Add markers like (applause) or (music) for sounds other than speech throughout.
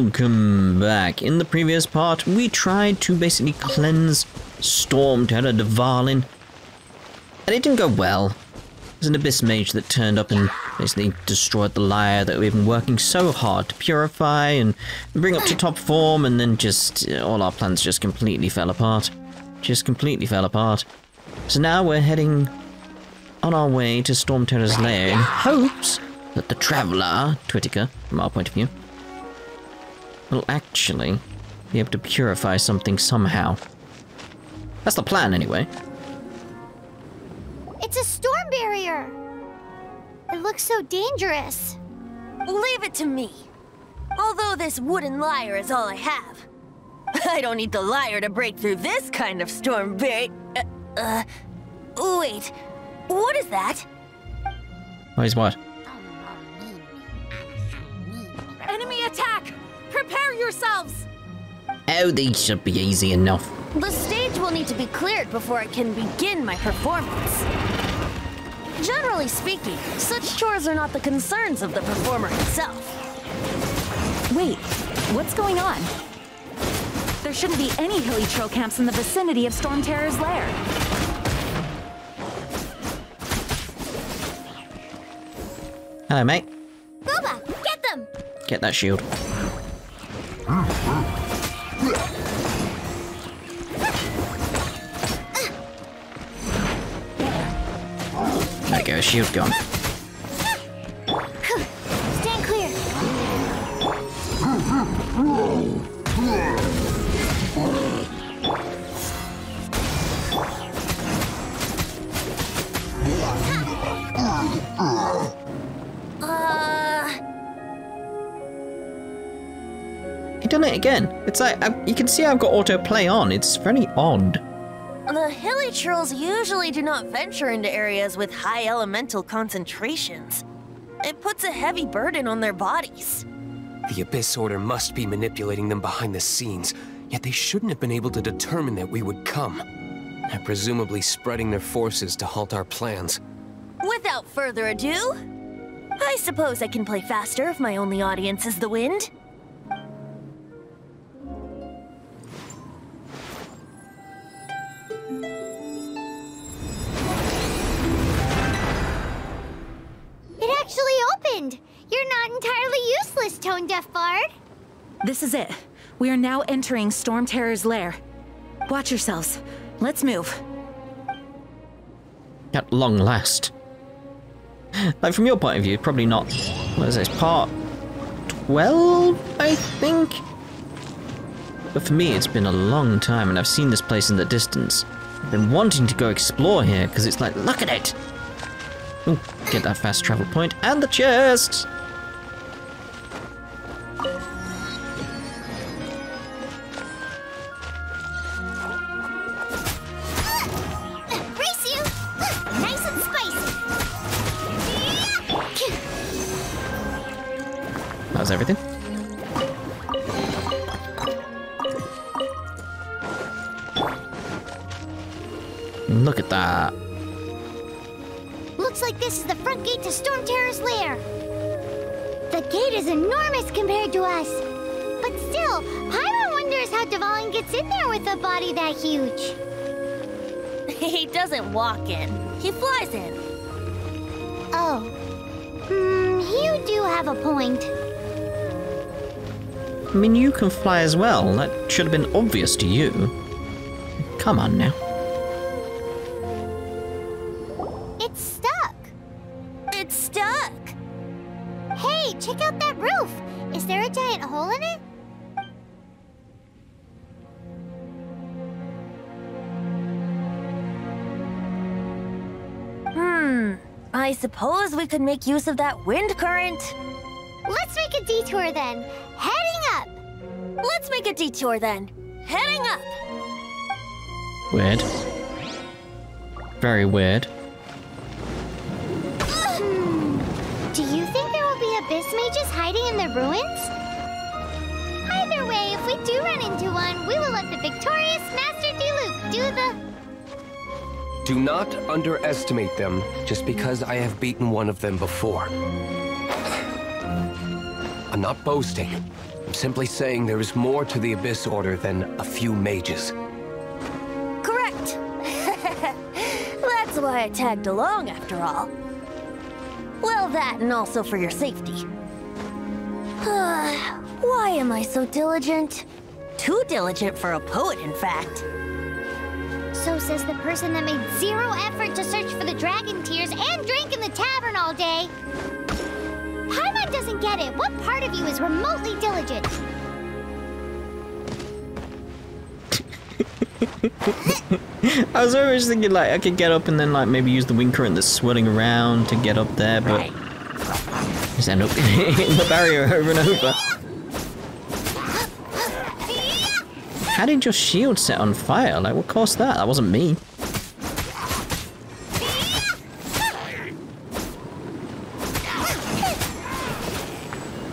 Welcome back. In the previous part, we tried to basically cleanse Storm Terror Dvalin. And it didn't go well. There's an Abyss Mage that turned up and basically destroyed the lyre that we've been working so hard to purify and bring up to top form, and then just uh, all our plans just completely fell apart. Just completely fell apart. So now we're heading on our way to Storm Terror's lair in hopes that the Traveller, Twitika, from our point of view, will actually be able to purify something somehow. That's the plan, anyway. It's a storm barrier. It looks so dangerous. Leave it to me. Although this wooden lyre is all I have. (laughs) I don't need the lyre to break through this kind of storm barrier. Uh, uh, wait. What is that? What is what? Enemy attack! Prepare yourselves! Oh, these should be easy enough. The stage will need to be cleared before I can begin my performance. Generally speaking, such chores are not the concerns of the performer himself. Wait, what's going on? There shouldn't be any hilichurl camps in the vicinity of Storm Terror's lair. Hello, mate. Boba, get them! Get that shield. There you go, shield gone. He it again. It's like, I, you can see I've got autoplay on. It's very odd. the hilichurls usually do not venture into areas with high elemental concentrations. It puts a heavy burden on their bodies. The Abyss Order must be manipulating them behind the scenes, yet they shouldn't have been able to determine that we would come. They're presumably spreading their forces to halt our plans. Without further ado, I suppose I can play faster if my only audience is the wind. Actually opened. You're not entirely useless, Tone Deaf Bard. This is it. We are now entering Storm Terror's lair. Watch yourselves. Let's move. At long last. Like, from your point of view, probably not. What is this? Part 12, I think? But for me, it's been a long time, and I've seen this place in the distance. I've been wanting to go explore here, because it's like, look at it! Ooh, get that fast travel point, and the chest! Doesn't walk in, he flies in. Oh. Hmm, you do have a point. I mean, you can fly as well. That should have been obvious to you. Come on now. We could make use of that wind current. Let's make a detour then. Heading up. Let's make a detour then. Heading up. Weird. Very weird. Do not underestimate them just because I have beaten one of them before. I'm not boasting. I'm simply saying there is more to the Abyss Order than a few mages. Correct. (laughs) That's why I tagged along, after all. Well, that and also for your safety. (sighs) why am I so diligent? Too diligent for a poet, in fact. So says the person that made zero effort to search for the dragon tears and drank in the tavern all day. Paimon doesn't get it. What part of you is remotely diligent? (laughs) I was always thinking like I could get up and then like maybe use the wind current that's swirling around to get up there, but just end up (laughs) hitting the barrier over and over. How did your shield set on fire? Like what caused that? That wasn't me.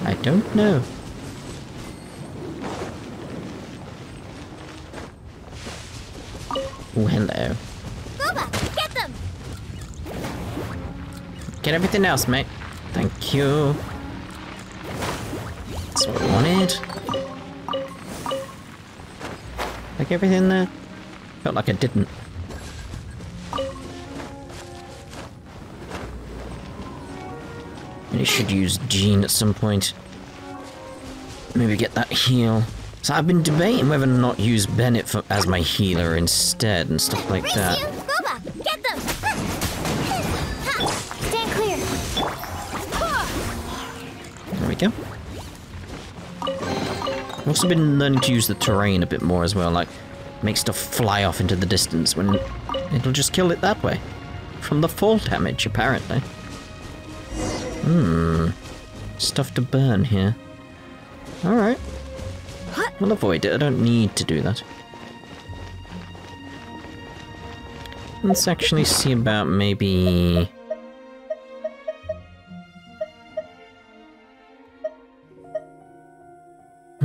I don't know. Oh, hello. Get them! Get everything else, mate. Thank you. That's what I wanted. Everything there? Felt like I didn't. Maybe should use Jean at some point. Maybe get that heal. So I've been debating whether or not use Bennett for, as my healer instead and stuff like that. I've also been learning to use the terrain a bit more as well, like make stuff fly off into the distance when it'll just kill it that way. From the fall damage, apparently. Hmm. Stuff to burn here. Alright. We'll avoid it, I don't need to do that. Let's actually see about maybe...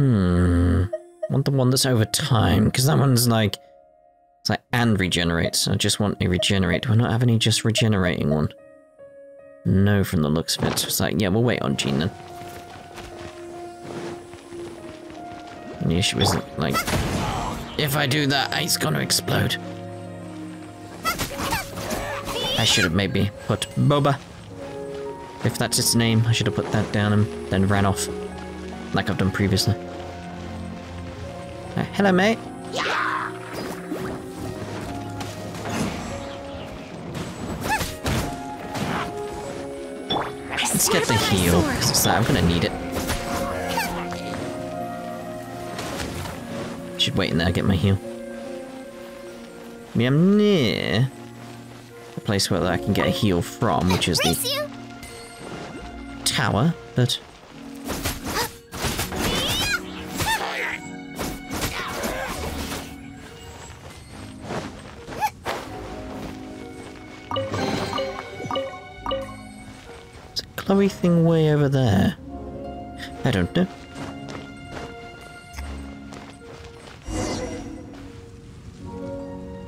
Hmm. Want the one that's over time, because that one's like... It's like, and regenerates. I just want a regenerate. Do I not have any just regenerating one? No, from the looks of it. It's like, yeah, we'll wait on Jean then. The issue isn't, like... If I do that, it's gonna explode. I should have maybe put Boba. If that's its name, I should have put that down and then ran off. Like I've done previously. Uh, hello, mate. Let's get the heal. I'm gonna need it. Should wait in there, get my heal. I mean, I'm near the place where I can get a heal from, which is the tower, but Is a Chloe thing way over there? I don't know.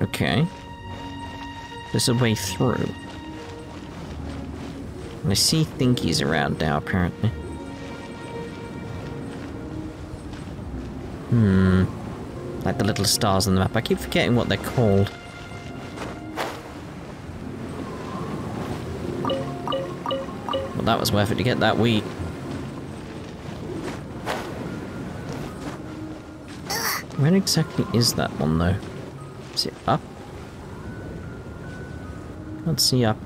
Okay. There's a way through. I see thinkies around now, apparently. Hmm. Like the little stars on the map. I keep forgetting what they're called. That was worth it to get that wheat. Where exactly is that one, though? Is it up? Can't see up.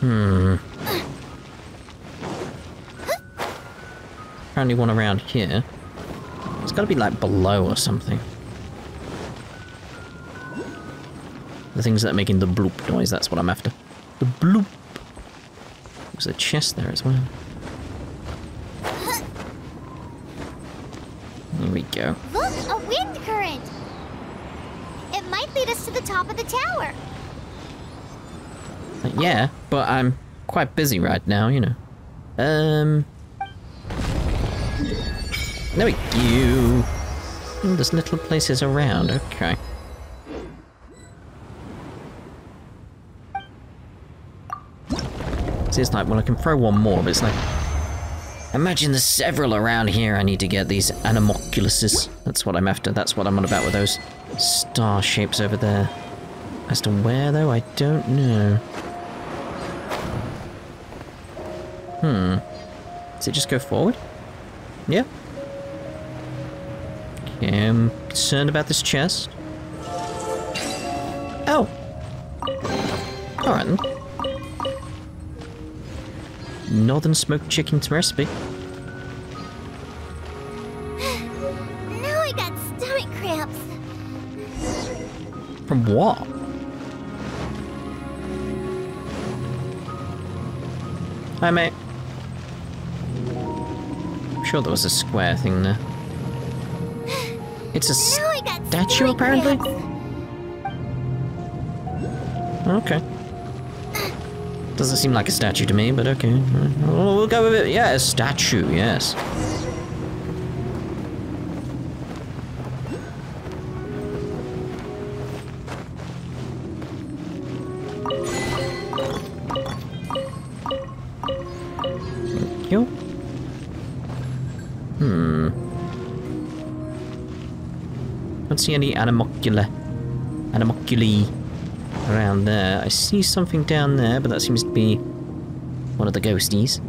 Hmm. Apparently one around here. It's gotta be like below or something. The things that are making the bloop noise, that's what I'm after. The bloop. There's a chest there as well. There we go. Look, a wind current! It might lead us to the top of the tower. Uh, Yeah, but I'm quite busy right now, you know. Um. There we go. There's little places around, okay. See, it's like, well, I can throw one more, but it's like. Imagine there's several around here. I need to get these Anemoculuses. That's what I'm after. That's what I'm on about with those star shapes over there. As to where, though, I don't know. Hmm. Does it just go forward? Yeah. Okay, I'm concerned about this chest. Oh. Alright then. Northern smoked chicken's recipe. (sighs) Now I got stomach cramps. From what? Hi, mate. I'm sure there was a square thing there. It's a (sighs) Now I got statue, apparently? cramps. Okay. Doesn't seem like a statue to me, but okay. We'll we'll go with it. Yeah, a statue, yes. You. Hmm. Don't see any Anemocula. Anemoculi around there. I see something down there, but that seems to be one of the ghosties.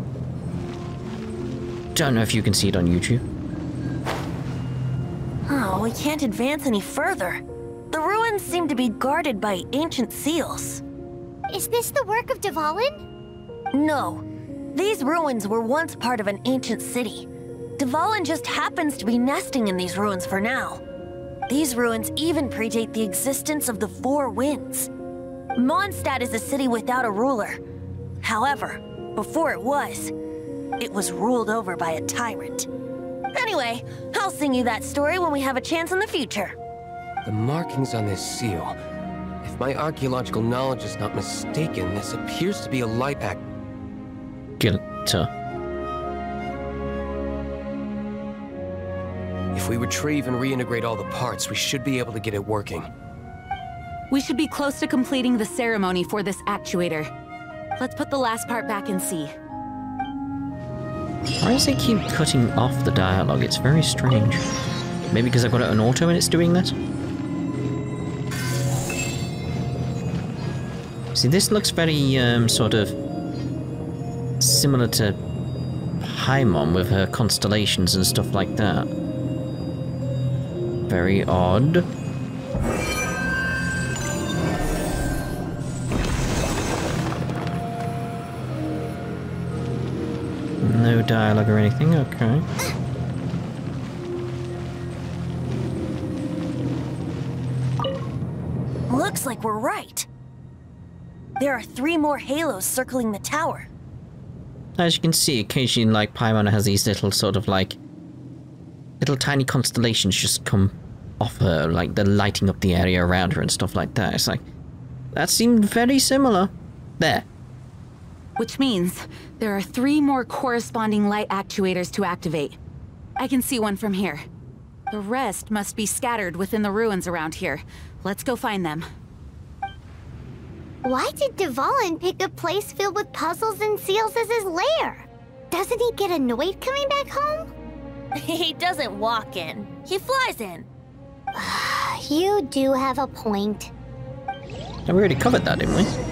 Don't know if you can see it on YouTube. Oh, we can't advance any further. The ruins seem to be guarded by ancient seals. Is this the work of Dvalin? No, these ruins were once part of an ancient city. Dvalin just happens to be nesting in these ruins for now. These ruins even predate the existence of the Four Winds. Mondstadt is a city without a ruler. However, before it was, it was ruled over by a tyrant. Anyway, I'll sing you that story when we have a chance in the future. The markings on this seal. If my archaeological knowledge is not mistaken, this appears to be a light act. Gilta. If we retrieve and reintegrate all the parts, we should be able to get it working. We should be close to completing the ceremony for this actuator. Let's put the last part back and see. Why does it keep cutting off the dialogue? It's very strange. Maybe because I've got it on auto and it's doing that? See, this looks very, um, sort of similar to Paimon with her constellations and stuff like that. Very odd. Dialogue or anything, okay. Looks like we're right. There are three more halos circling the tower. As you can see, occasionally, like, Paimon has these little sort of, like, little tiny constellations just come off her, like, they're lighting up the area around her and stuff like that. It's like, that seemed very similar. There. Which means there are three more corresponding light actuators to activate. I can see one from here. The rest must be scattered within the ruins around here. Let's go find them. Why did Dvalin pick a place filled with puzzles and seals as his lair? Doesn't he get annoyed coming back home? (laughs) he doesn't walk in, he flies in. (sighs) You do have a point. And we already covered that, didn't we?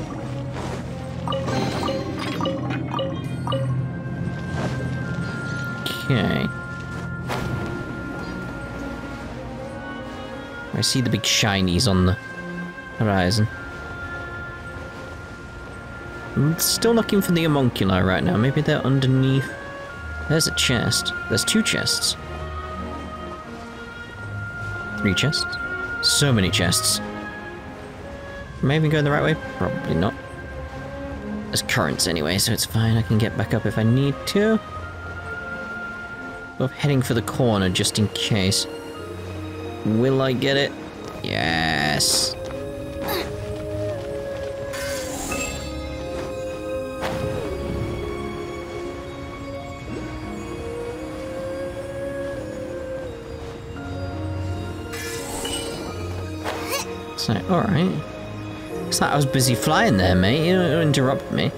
Okay. I see the big shinies on the horizon. I'm still looking for the homunculi right now. Maybe they're underneath. There's a chest. There's two chests. Three chests. So many chests. Am I even going the right way? Probably not. There's currents anyway, so it's fine. I can get back up if I need to. But heading for the corner just in case. Will I get it? Yes. So, alright. It's like I was busy flying there, mate. You don't interrupt me.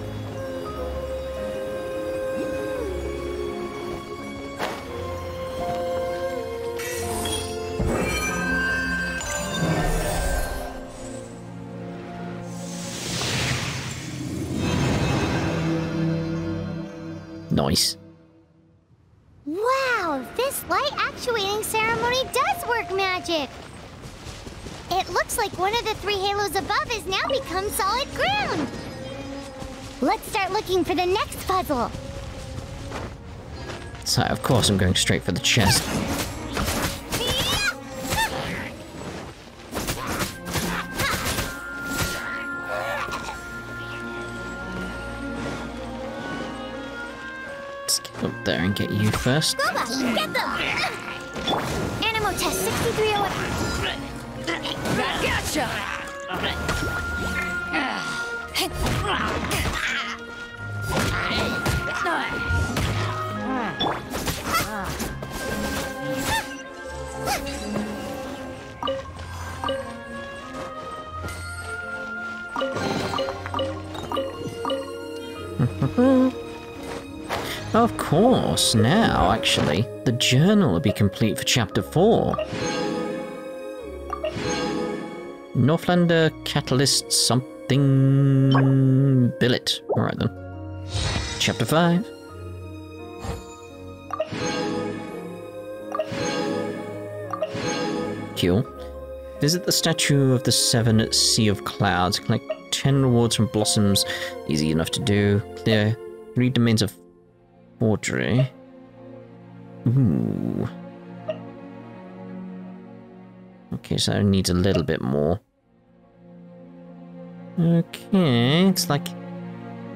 Halos above has now become solid ground. Let's start looking for the next puzzle. So, of course, I'm going straight for the chest. Let's get up there and get you first. Boba, get them! Animo test 6308. Gotcha! Of course, now, actually, the journal will be complete for chapter 4. Northlander Catalyst something billet. Alright then. Chapter 5. Cool. Visit the statue of the Seven Sea of Clouds. Collect 10 rewards from Blossoms. Easy enough to do. Clear three domains of forgery. Ooh. Okay, so it needs a little bit more. Okay, it's like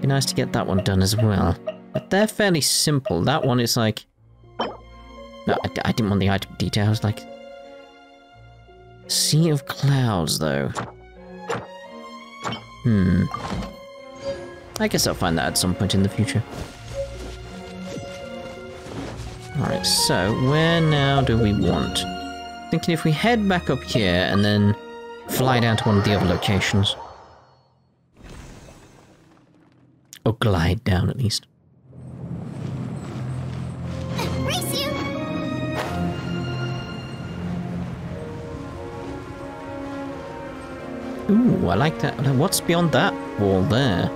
be nice to get that one done as well. But they're fairly simple. That one is like... No, I, I didn't want the item details, like... Sea of Clouds, though. Hmm. I guess I'll find that at some point in the future. Alright, so where now do we want? Thinking if we head back up here and then fly down to one of the other locations. Or glide down at least. Race you! Ooh, I like that. What's beyond that wall there?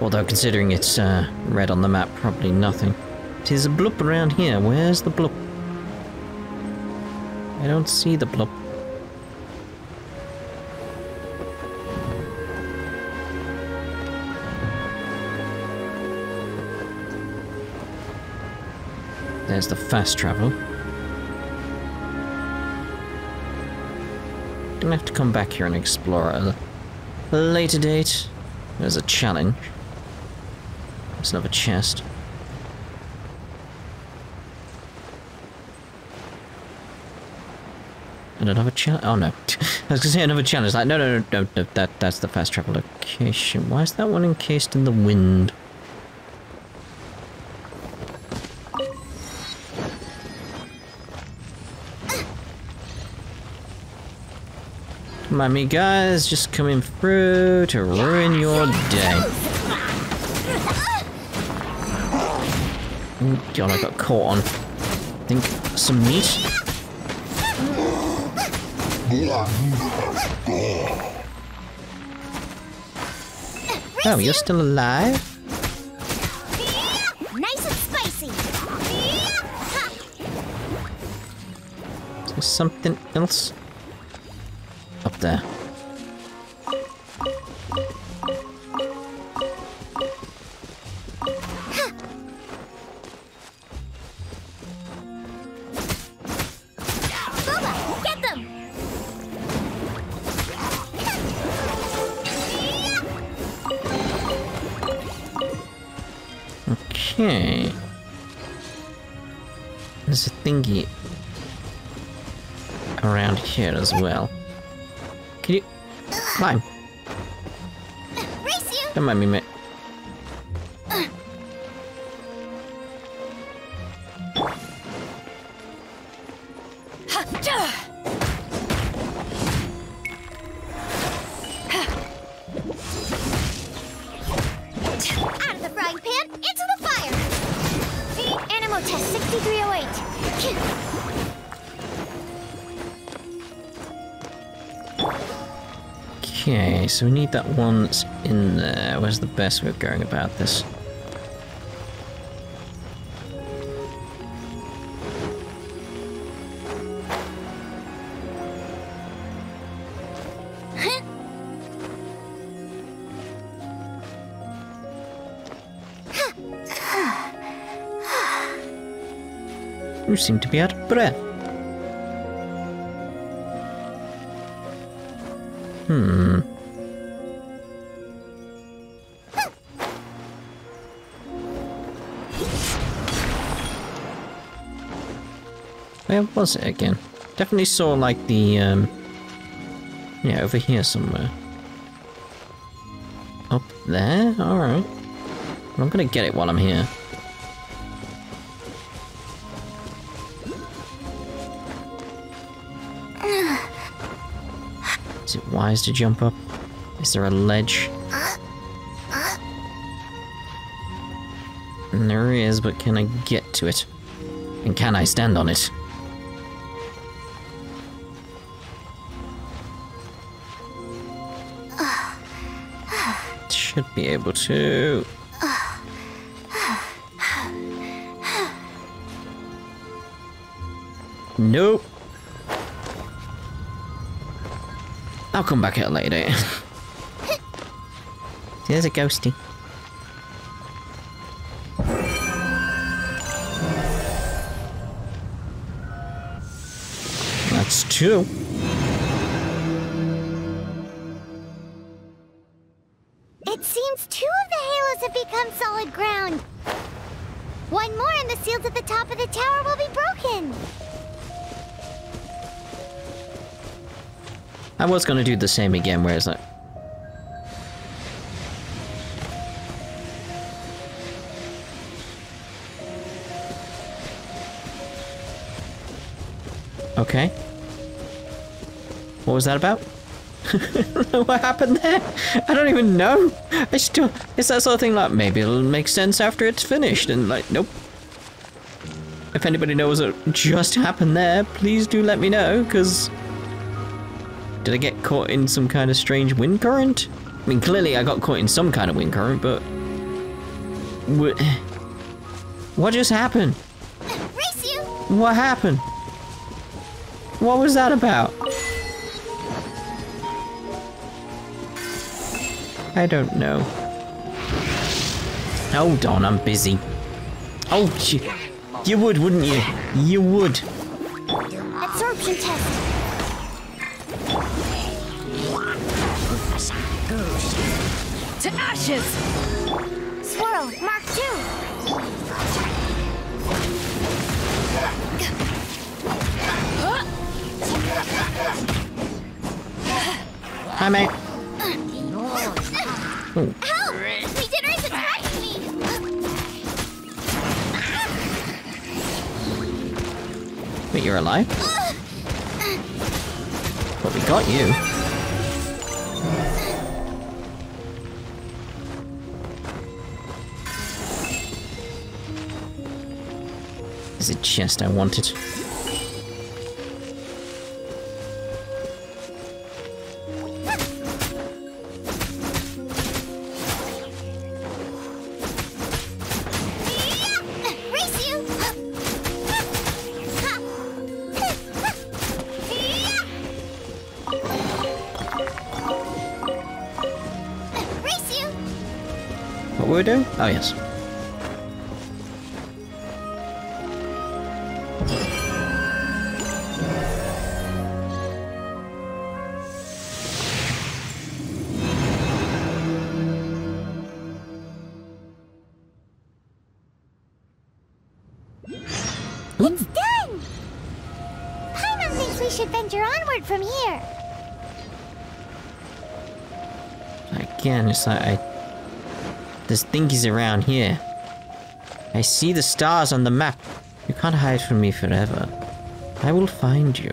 Although considering it's uh, red on the map, probably nothing. There's a bloop around here. Where's the bloop? I don't see the bloop. There's the fast travel. Gonna have to come back here and explore at a later date. There's a challenge. There's another chest. And another challenge. Oh no. (laughs) I was gonna say another challenge. Like, no, no, no, no, no, that, that's the fast travel location. Why is that one encased in the wind? Me guys, just coming through to ruin your day. Oh god, I got caught on. I think some meat. Oh, you're still alive? Nice and spicy. Is something else? There. Okay. There's a thingy around here as well. Can you climb? Don't mind me, mate. so we need that one that's in there. Where's the best way of going about this? you seem to be out of breath. Hmm. Where was it again? Definitely saw like the, um... Yeah, over here somewhere. Up there? Alright. Well, I'm gonna get it while I'm here. Is it wise to jump up? Is there a ledge? There is, but can I get to it? And can I stand on it? Should be able to. Nope. I'll come back out later. (laughs) There's a ghosty. That's two. Seals at the top of the tower will be broken. I was gonna do the same again, where is like... Okay. What was that about? (laughs) what happened there? I don't even know. I still... It's that sort of thing like, maybe it'll make sense after it's finished, and like, nope. If anybody knows what just happened there, please do let me know, because... Did I get caught in some kind of strange wind current? I mean, clearly I got caught in some kind of wind current, but... What, what just happened? Race you! What happened? What was that about? I don't know. Hold on, I'm busy. Oh, you, you would, wouldn't you? You would. Absorption test. To ashes! Swirl, Mark two. Hi, mate. You're alive? But we got you. Is a chest I wanted. Yes. It's done! Paimon thinks we should venture onward from here. Again, it's like I... There's thingies around here. I see the stars on the map. You can't hide from me forever. I will find you.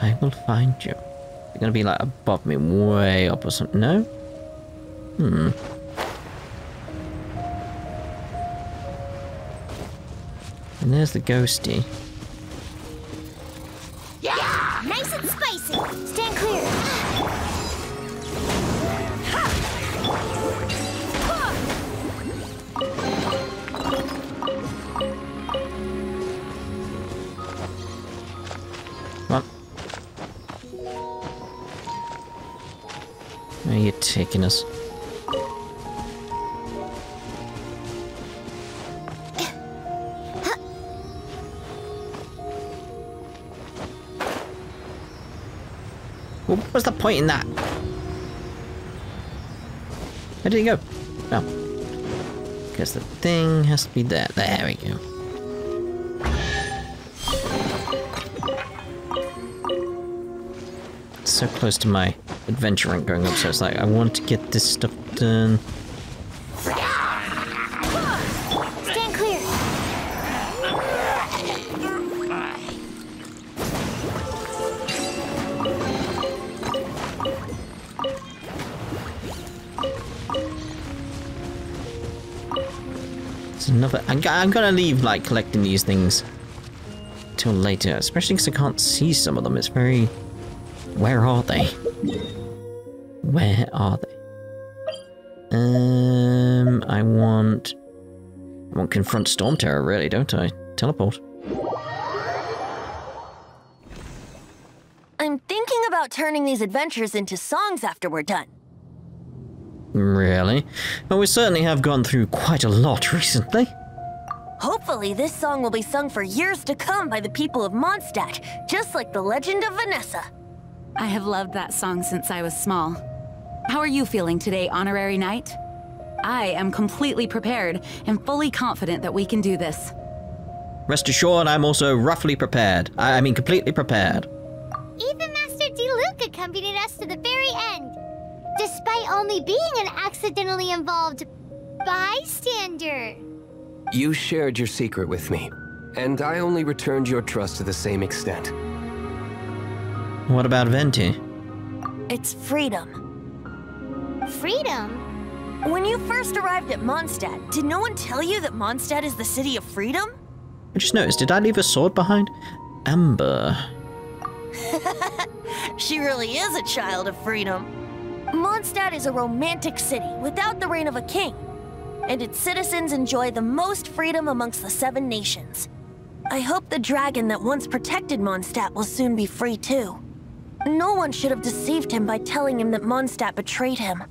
I will find you. You're gonna be like above me, way up or something. No? Hmm. And there's the ghosty. Did he go? Oh. Because the thing has to be there. There we go. so close to my adventure rank going up, so it's like I want to get this stuff done. I'm, gonna leave like collecting these things till later, especially because I can't see some of them. It's very. Where are they? Where are they? Um, I want. I want confront Storm Terror, really, don't I? Teleport. I'm thinking about turning these adventures into songs after we're done. Really? Well, we certainly have gone through quite a lot (laughs) recently. Hopefully, this song will be sung for years to come by the people of Mondstadt, just like the legend of Vanessa. I have loved that song since I was small. How are you feeling today, Honorary Knight? I am completely prepared and fully confident that we can do this. Rest assured, I'm also roughly prepared. I I mean, completely prepared. Even Master Diluc accompanied us to the very end, despite only being an accidentally involved bystander. You shared your secret with me, and I only returned your trust to the same extent. What about Venti? It's freedom. Freedom? When you first arrived at Mondstadt, did no one tell you that Mondstadt is the city of freedom? I just noticed, did I leave a sword behind? Amber. (laughs) She really is a child of freedom. Mondstadt is a romantic city without the reign of a king, and its citizens enjoy the most freedom amongst the seven nations. I hope the dragon that once protected Mondstadt will soon be free too. No one should have deceived him by telling him that Mondstadt betrayed him.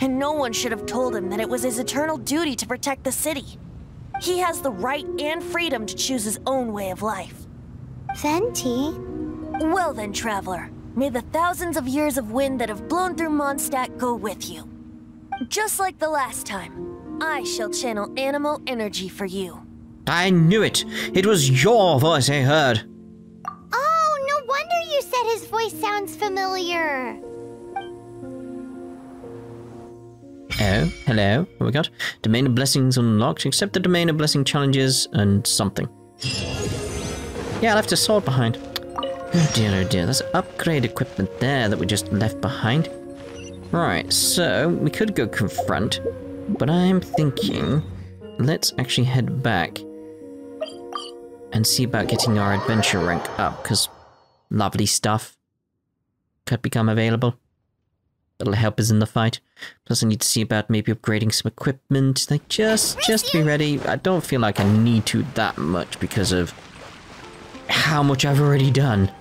And no one should have told him that it was his eternal duty to protect the city. He has the right and freedom to choose his own way of life. Venti? Well then, traveler, may the thousands of years of wind that have blown through Mondstadt go with you. Just like the last time, I shall channel Anemo energy for you. I knew it! It was your voice I heard! Oh, no wonder you said his voice sounds familiar. Oh, hello. What we got? Domain of Blessings unlocked. Accept the Domain of Blessing challenges and something. Yeah, I left a sword behind. Oh dear, oh dear. There's upgrade equipment there that we just left behind. Right, so we could go confront, but I'm thinking let's actually head back and see about getting our adventure rank up, because lovely stuff could become available. That'll help us in the fight. Plus, I need to see about maybe upgrading some equipment. Like, just, just be ready. I don't feel like I need to that much because of how much I've already done.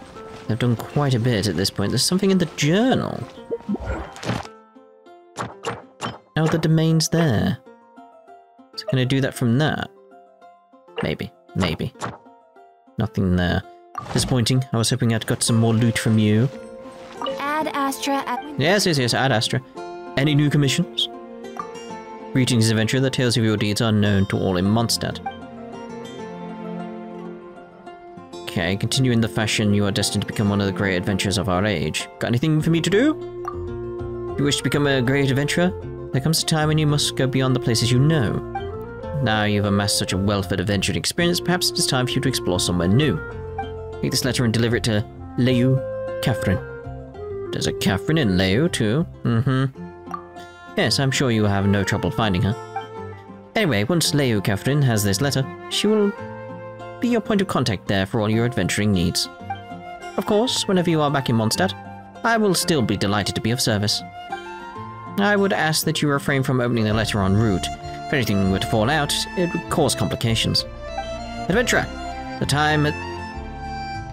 I've done quite a bit at this point. There's something in the journal. Oh, the domain's there. So can I do that from that? Maybe, maybe. Nothing there. Disappointing. I was hoping I'd got some more loot from you. Ad Astra at Yes, yes, yes, Ad Astra. Any new commissions? Greetings, adventurer. The tales of your deeds are known to all in Mondstadt. Okay, continue in the fashion you are destined to become one of the great adventurers of our age. Got anything for me to do? You wish to become a great adventurer, there comes a time when you must go beyond the places you know. Now you've amassed such a wealth of adventure and experience, perhaps it is time for you to explore somewhere new. Take this letter and deliver it to Liyue Katheryne. There's a Katheryne in Liyue too. Mm-hmm. Yes, I'm sure you will have no trouble finding her. Anyway, once Liyue Katheryne has this letter, she will be your point of contact there for all your adventuring needs. Of course, whenever you are back in Mondstadt, I will still be delighted to be of service. I would ask that you refrain from opening the letter en route. If anything were to fall out, it would cause complications. Adventurer, the time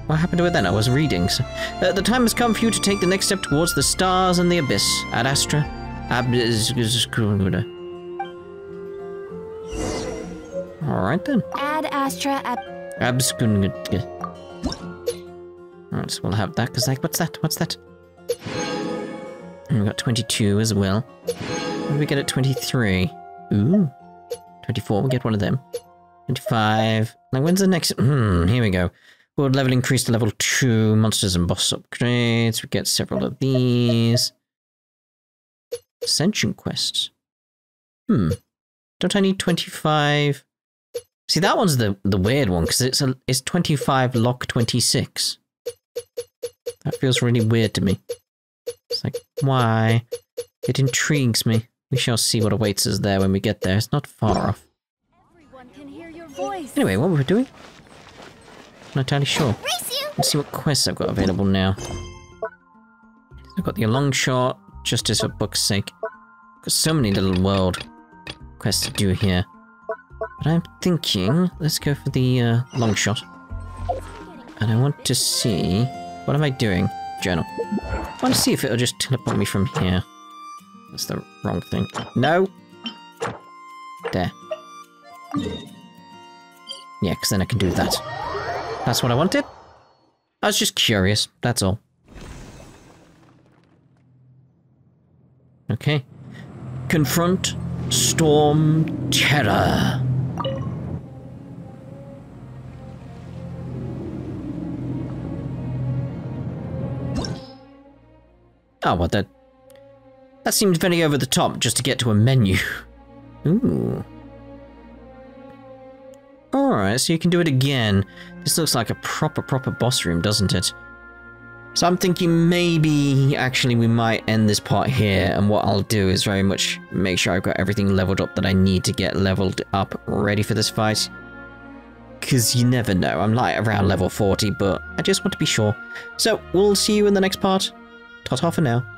what happened to it then? I was reading. So, uh, the time has come for you to take the next step towards the stars and the abyss. Ad Astra. Ab- Alright then. Ad Astra Abskun. Alright, so we'll have that, because like, what's that? What's that? And we got 22 as well. What did we get at 23? Ooh. 24, we'll get one of them. 25. Like, when's the next? Hmm, here we go. World level increase to level 2. Monsters and boss upgrades. We get several of these. Ascension quests. Hmm. Don't I need 25? See, that one's the, the weird one, because it's, a, it's 25 lock 26. That feels really weird to me. It's like, why? It intrigues me. We shall see what awaits us there when we get there. It's not far off. Everyone can hear your voice. Anyway, what were we doing? Not entirely sure. Let's see what quests I've got available now. I've got the long shot, justice for book's sake. Got so many little world quests to do here. But I'm thinking, let's go for the uh, long shot. And I want to see, what am I doing? Journal. I want to see if it'll just teleport me from here. That's the wrong thing. No! There. Yeah, because then I can do that. That's what I wanted. I was just curious, that's all. Okay. Confront Stormterror. Ah, oh, what that... That seemed very over the top just to get to a menu. (laughs) Ooh. Alright, so you can do it again. This looks like a proper, proper boss room, doesn't it? So I'm thinking maybe actually we might end this part here and what I'll do is very much make sure I've got everything leveled up that I need to get leveled up ready for this fight. Because you never know, I'm like around level 40 but I just want to be sure. So we'll see you in the next part. Ta-ta for now.